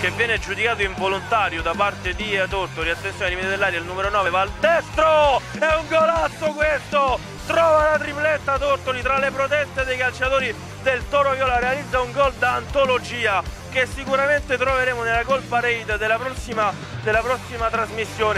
che viene giudicato involontario da parte di Tortori attenzione limite dell'aria il numero 9 va al destro è un golazzo questo! Trova la tripletta Tortoli tra le proteste dei calciatori del Toro Viola realizza un gol da antologia che sicuramente troveremo nella colpa raid della prossima, della prossima trasmissione.